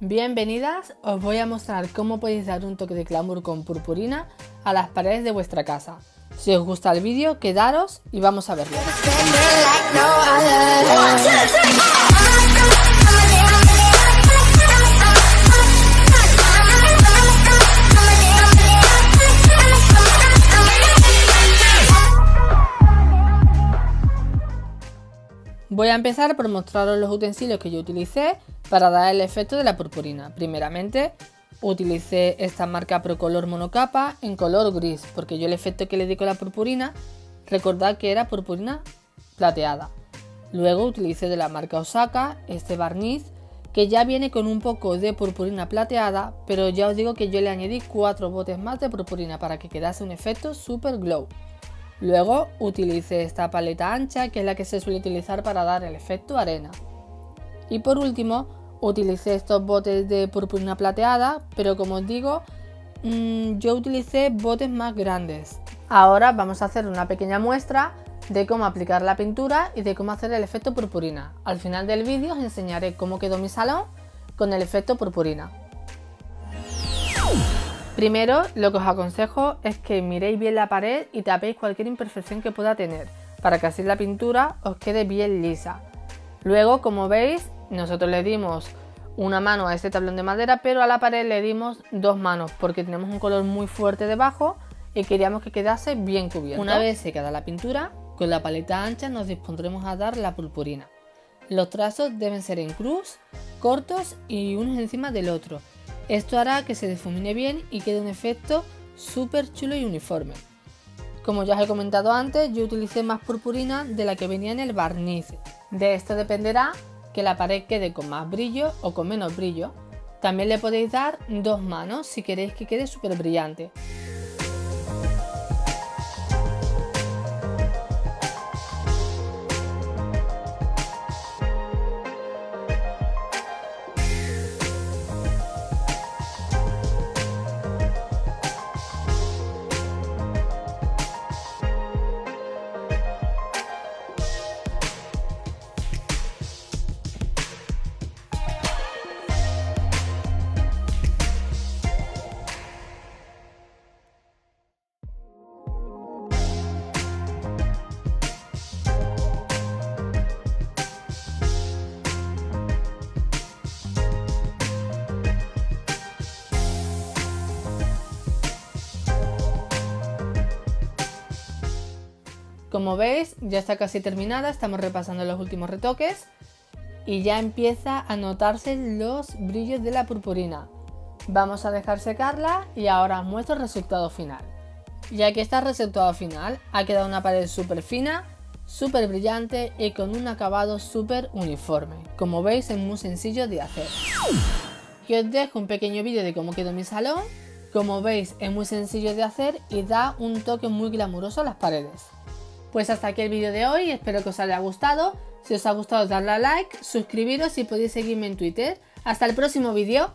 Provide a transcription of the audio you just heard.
Bienvenidas, os voy a mostrar cómo podéis dar un toque de glamour con purpurina a las paredes de vuestra casa. Si os gusta el vídeo, quedaros y vamos a verlo. Voy a empezar por mostraros los utensilios que yo utilicé para dar el efecto de la purpurina. Primeramente utilicé esta marca Procolor Monocapa en color gris, porque yo el efecto que le di con la purpurina, recordad que era purpurina plateada. Luego utilicé de la marca Osaka este barniz que ya viene con un poco de purpurina plateada, pero ya os digo que yo le añadí cuatro botes más de purpurina para que quedase un efecto super glow. Luego utilicé esta paleta ancha que es la que se suele utilizar para dar el efecto arena. Y por último utilicé estos botes de purpurina plateada, pero como os digo, mm, yo utilicé botes más grandes. Ahora vamos a hacer una pequeña muestra de cómo aplicar la pintura y de cómo hacer el efecto purpurina. Al final del vídeo os enseñaré cómo quedó mi salón con el efecto purpurina. Primero, lo que os aconsejo es que miréis bien la pared y tapéis cualquier imperfección que pueda tener, para que así la pintura os quede bien lisa. Luego, como veis, nosotros le dimos una mano a este tablón de madera, pero a la pared le dimos dos manos, porque tenemos un color muy fuerte debajo y queríamos que quedase bien cubierto. Una vez secada la pintura, con la paleta ancha nos dispondremos a dar la purpurina. Los trazos deben ser en cruz, cortos y unos encima del otro, esto hará que se difumine bien y quede un efecto súper chulo y uniforme. Como ya os he comentado antes, yo utilicé más purpurina de la que venía en el barniz. De esto dependerá que la pared quede con más brillo o con menos brillo. También le podéis dar dos manos si queréis que quede súper brillante. Como veis, ya está casi terminada, estamos repasando los últimos retoques y ya empieza a notarse los brillos de la purpurina. Vamos a dejar secarla y ahora os muestro el resultado final. Y aquí está el resultado final, ha quedado una pared súper fina, súper brillante y con un acabado súper uniforme. Como veis es muy sencillo de hacer. Y os dejo un pequeño vídeo de cómo quedó mi salón. Como veis es muy sencillo de hacer y da un toque muy glamuroso a las paredes. Pues hasta aquí el vídeo de hoy, espero que os haya gustado. Si os ha gustado darle a like, suscribiros y podéis seguirme en Twitter. Hasta el próximo vídeo.